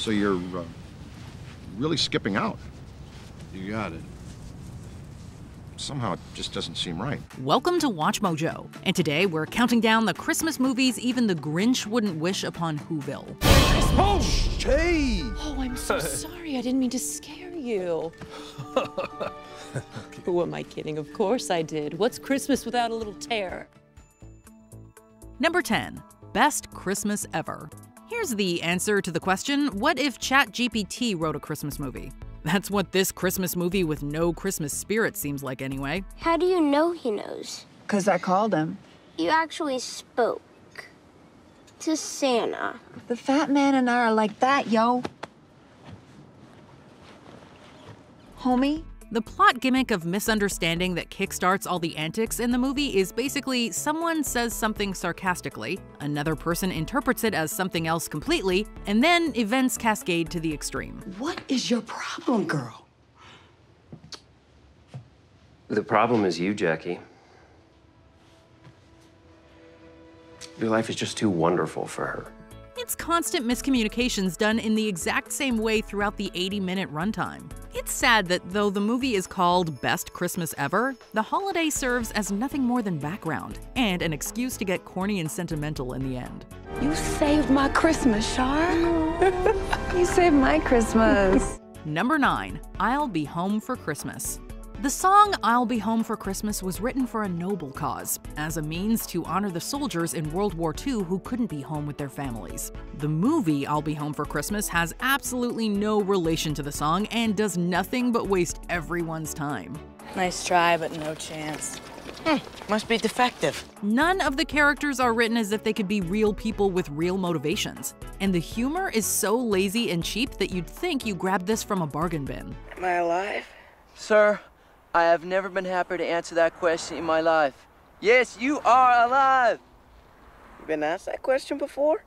So you're uh, really skipping out. You got it. Somehow it just doesn't seem right. Welcome to Watch Mojo, and today we're counting down the Christmas movies even the Grinch wouldn't wish upon Whoville. Oh, hey! Oh, I'm so sorry. I didn't mean to scare you. Who am I kidding? Of course I did. What's Christmas without a little terror? Number 10. Best Christmas Ever. Here's the answer to the question What if ChatGPT wrote a Christmas movie? That's what this Christmas movie with no Christmas spirit seems like, anyway. How do you know he knows? Because I called him. You actually spoke to Santa. The fat man and I are like that, yo. Homie? The plot gimmick of misunderstanding that kickstarts all the antics in the movie is basically someone says something sarcastically, another person interprets it as something else completely, and then events cascade to the extreme. What is your problem, girl? The problem is you, Jackie. Your life is just too wonderful for her. It's constant miscommunications done in the exact same way throughout the 80 minute runtime. It's sad that though the movie is called Best Christmas Ever, the holiday serves as nothing more than background and an excuse to get corny and sentimental in the end. You saved my Christmas, Char. you saved my Christmas. Number 9. I'll Be Home for Christmas. The song I'll Be Home for Christmas was written for a noble cause, as a means to honor the soldiers in World War II who couldn't be home with their families. The movie I'll Be Home for Christmas has absolutely no relation to the song and does nothing but waste everyone's time. Nice try, but no chance. Hmm, must be defective. None of the characters are written as if they could be real people with real motivations. And the humor is so lazy and cheap that you'd think you grabbed this from a bargain bin. Am I alive? Sir, I have never been happier to answer that question in my life. Yes, you are alive. You been asked that question before?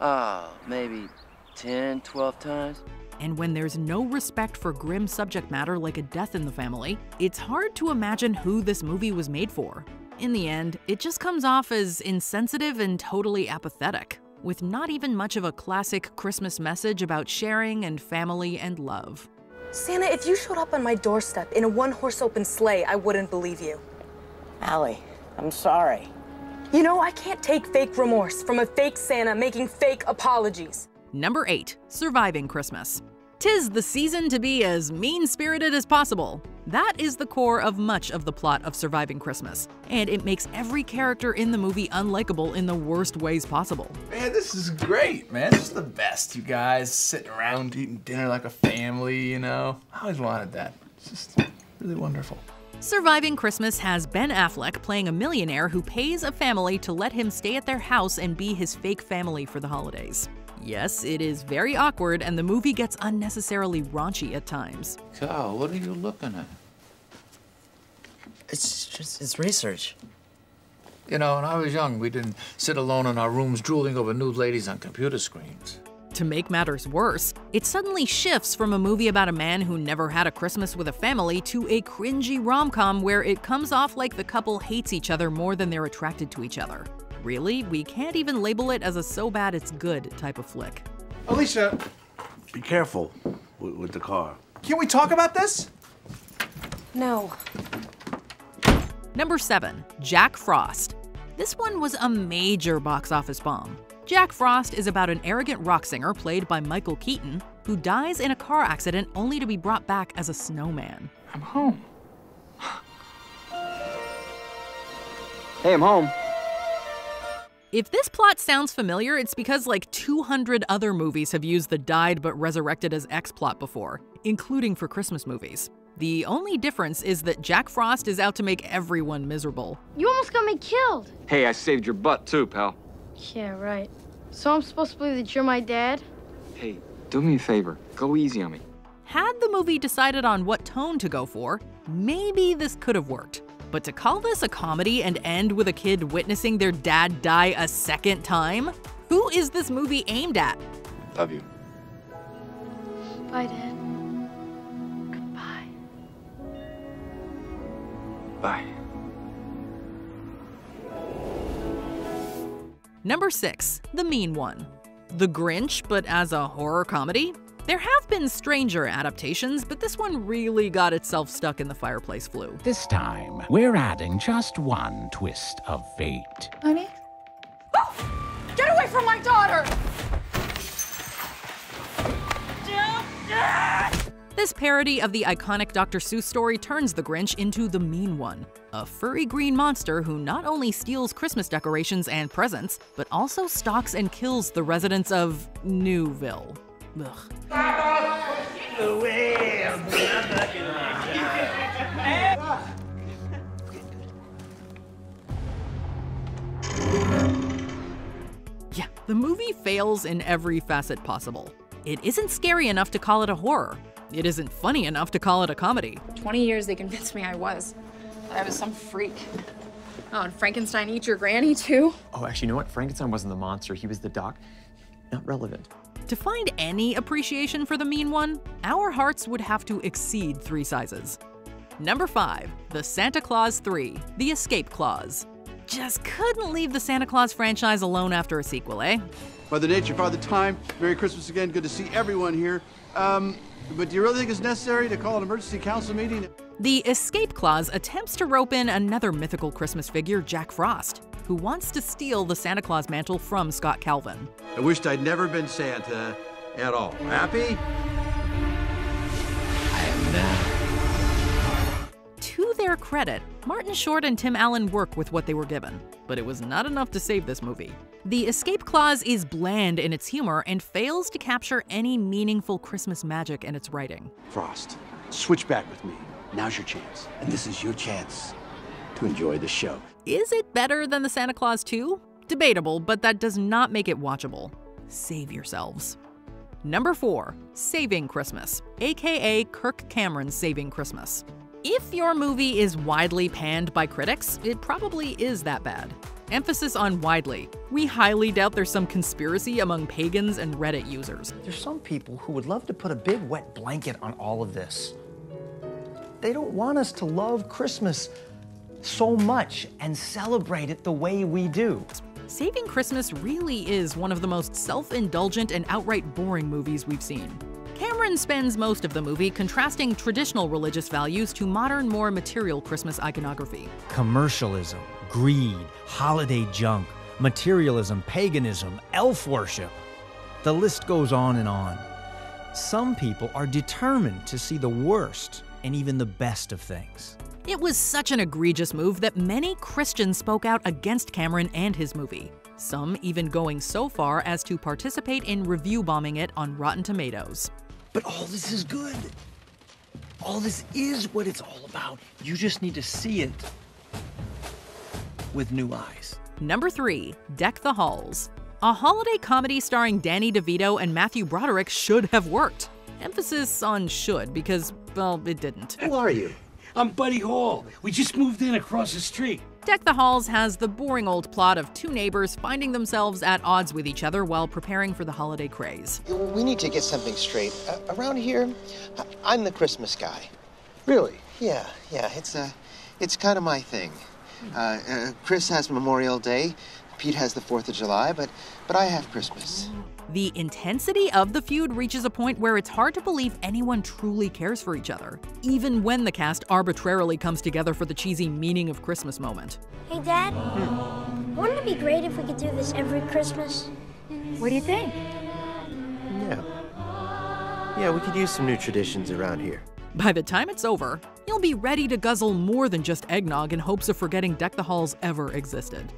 Ah, oh, maybe 10, 12 times. And when there's no respect for grim subject matter like a death in the family, it's hard to imagine who this movie was made for. In the end, it just comes off as insensitive and totally apathetic, with not even much of a classic Christmas message about sharing and family and love. Santa, if you showed up on my doorstep in a one-horse open sleigh, I wouldn't believe you. Allie, I'm sorry. You know, I can't take fake remorse from a fake Santa making fake apologies. Number 8. Surviving Christmas. Tis the season to be as mean spirited as possible. That is the core of much of the plot of Surviving Christmas, and it makes every character in the movie unlikable in the worst ways possible. Man, this is great, man. This is the best, you guys. Sitting around eating dinner like a family, you know? I always wanted that. It's just really wonderful. Surviving Christmas has Ben Affleck playing a millionaire who pays a family to let him stay at their house and be his fake family for the holidays. Yes, it is very awkward, and the movie gets unnecessarily raunchy at times. Kyle, what are you looking at? It's just, it's research. You know, when I was young, we didn't sit alone in our rooms drooling over nude ladies on computer screens. To make matters worse, it suddenly shifts from a movie about a man who never had a Christmas with a family to a cringy rom com where it comes off like the couple hates each other more than they're attracted to each other. Really, we can't even label it as a so bad it's good type of flick. Alicia, be careful with, with the car. Can we talk about this? No. Number 7. Jack Frost. This one was a major box office bomb. Jack Frost is about an arrogant rock singer played by Michael Keaton who dies in a car accident only to be brought back as a snowman. I'm home. hey, I'm home. If this plot sounds familiar, it's because like 200 other movies have used the died but resurrected as X plot before, including for Christmas movies. The only difference is that Jack Frost is out to make everyone miserable. You almost got me killed. Hey, I saved your butt too, pal. Yeah, right. So I'm supposed to believe that you're my dad? Hey, do me a favor. Go easy on me. Had the movie decided on what tone to go for, maybe this could have worked. But to call this a comedy and end with a kid witnessing their dad die a second time? Who is this movie aimed at? Love you. Bye, Dad. Goodbye. Bye. Number 6. The Mean One. The Grinch, but as a horror comedy? There have been stranger adaptations, but this one really got itself stuck in the fireplace flue. This time, we're adding just one twist of fate. Honey? Get away from my daughter! This parody of the iconic Dr. Seuss story turns the Grinch into the mean one, a furry green monster who not only steals Christmas decorations and presents, but also stalks and kills the residents of Newville. Ugh. Yeah, the movie fails in every facet possible. It isn't scary enough to call it a horror. It isn't funny enough to call it a comedy. 20 years they convinced me I was. I was some freak. Oh, and Frankenstein eat your granny too? Oh, actually, you know what? Frankenstein wasn't the monster, he was the doc. Not relevant. To find any appreciation for the mean one, our hearts would have to exceed three sizes. Number 5. The Santa Clause 3 The Escape Clause. Just couldn't leave the Santa Clause franchise alone after a sequel, eh? Father Nature, Father Time, Merry Christmas again. Good to see everyone here. Um, but do you really think it's necessary to call an emergency council meeting? The Escape Clause attempts to rope in another mythical Christmas figure, Jack Frost, who wants to steal the Santa Claus mantle from Scott Calvin. I wished I'd never been Santa at all. Happy? To their credit, Martin Short and Tim Allen work with what they were given, but it was not enough to save this movie. The Escape Clause is bland in its humor and fails to capture any meaningful Christmas magic in its writing. Frost, switch back with me. Now's your chance. And this is your chance to enjoy the show. Is it better than the Santa Clause 2? Debatable, but that does not make it watchable. Save yourselves. Number 4. Saving Christmas, aka Kirk Cameron's Saving Christmas. If your movie is widely panned by critics, it probably is that bad. Emphasis on widely. We highly doubt there's some conspiracy among pagans and Reddit users. There's some people who would love to put a big wet blanket on all of this. They don't want us to love Christmas so much and celebrate it the way we do. Saving Christmas really is one of the most self indulgent and outright boring movies we've seen. Cameron spends most of the movie contrasting traditional religious values to modern, more material Christmas iconography. Commercialism, greed, holiday junk, materialism, paganism, elf worship. The list goes on and on. Some people are determined to see the worst and even the best of things. It was such an egregious move that many Christians spoke out against Cameron and his movie, some even going so far as to participate in review bombing it on Rotten Tomatoes. But all this is good. All this is what it's all about. You just need to see it with new eyes. Number 3. Deck the Halls. A holiday comedy starring Danny DeVito and Matthew Broderick should have worked. Emphasis on should because, well, it didn't. Who are you? I'm Buddy Hall. We just moved in across the street. Deck the Halls has the boring old plot of two neighbors finding themselves at odds with each other while preparing for the holiday craze. We need to get something straight. Uh, around here, I- I'm the Christmas guy. Really? Yeah, yeah. It's uh, it's kind of my thing. Uh, uh, Chris has Memorial Day. Pete has the Fourth of July, but but I have Christmas. The intensity of the feud reaches a point where it's hard to believe anyone truly cares for each other, even when the cast arbitrarily comes together for the cheesy meaning of Christmas moment. Hey, Dad. Wouldn't it be great if we could do this every Christmas? What do you think? Yeah. Yeah, we could use some new traditions around here. By the time it's over, you'll be ready to guzzle more than just eggnog in hopes of forgetting Deck the Halls ever existed.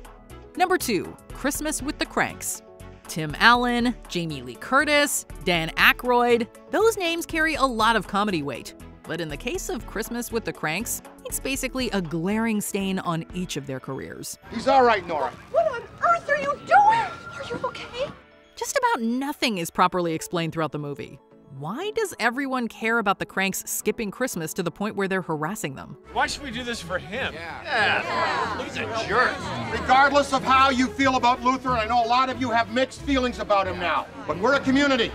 Number 2. Christmas with the Kranks. Tim Allen, Jamie Lee Curtis, Dan Aykroyd. Those names carry a lot of comedy weight. But in the case of Christmas with the Kranks, it's basically a glaring stain on each of their careers. He's all right, Nora. What on earth are you doing? Are you okay? Just about nothing is properly explained throughout the movie. Why does everyone care about the Kranks skipping Christmas to the point where they're harassing them? Why should we do this for him? Yeah. He's a jerk. Regardless of how you feel about Luther, I know a lot of you have mixed feelings about him now, but we're a community.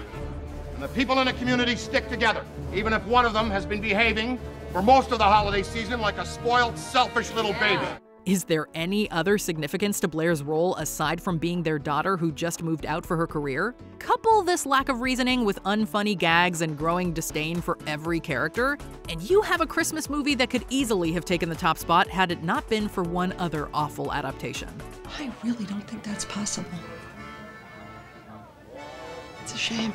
And the people in a community stick together, even if one of them has been behaving for most of the holiday season like a spoiled, selfish little baby. Is there any other significance to Blair's role aside from being their daughter who just moved out for her career? Couple this lack of reasoning with unfunny gags and growing disdain for every character, and you have a Christmas movie that could easily have taken the top spot had it not been for one other awful adaptation. I really don't think that's possible. It's a shame.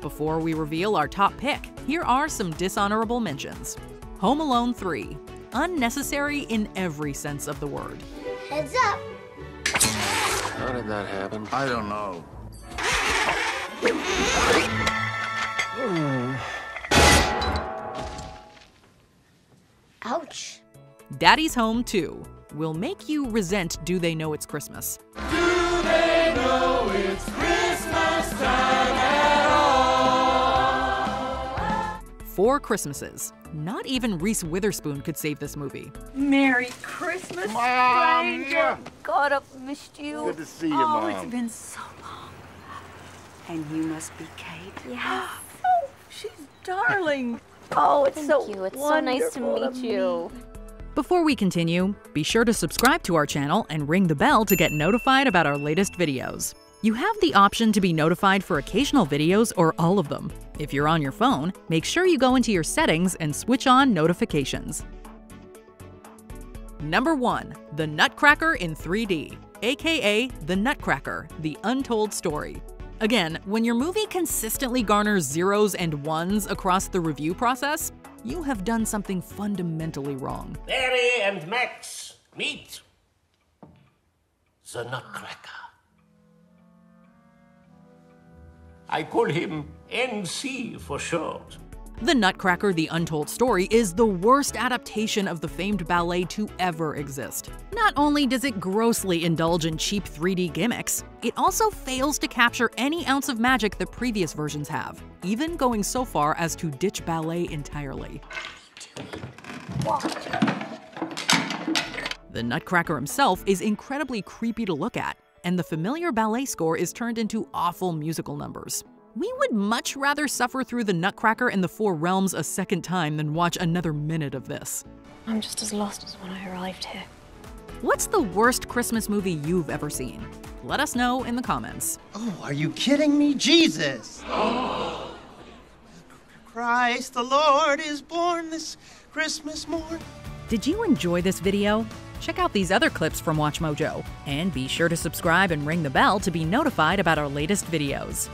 Before we reveal our top pick, here are some dishonorable mentions Home Alone 3. Unnecessary in every sense of the word. Heads up. How did that happen? I don't know. Ouch. Daddy's Home 2 will make you resent Do They Know It's Christmas. Four Christmases. Not even Reese Witherspoon could save this movie. Merry Christmas, Mom. stranger. God, I've missed you. Good to see you, oh, Mom. it's been so long. And you must be Kate. Yes. Oh, she's darling. Oh, it's Thank so you. It's so nice to wonderful meet you. Before we continue, be sure to subscribe to our channel and ring the bell to get notified about our latest videos. You have the option to be notified for occasional videos or all of them. If you're on your phone, make sure you go into your settings and switch on notifications. Number 1. The Nutcracker in 3D, aka The Nutcracker The Untold Story. Again, when your movie consistently garners zeros and ones across the review process, you have done something fundamentally wrong. Mary and Max meet the Nutcracker. I call him NC for short. The Nutcracker The Untold Story is the worst adaptation of the famed ballet to ever exist. Not only does it grossly indulge in cheap 3D gimmicks, it also fails to capture any ounce of magic the previous versions have, even going so far as to ditch ballet entirely. The Nutcracker himself is incredibly creepy to look at, and the familiar ballet score is turned into awful musical numbers. We would much rather suffer through the Nutcracker and the Four Realms a second time than watch another minute of this. I'm just as lost as when I arrived here. What's the worst Christmas movie you've ever seen? Let us know in the comments. Oh, are you kidding me? Jesus! Christ the Lord is born this Christmas morn. Did you enjoy this video? Check out these other clips from WatchMojo, and be sure to subscribe and ring the bell to be notified about our latest videos.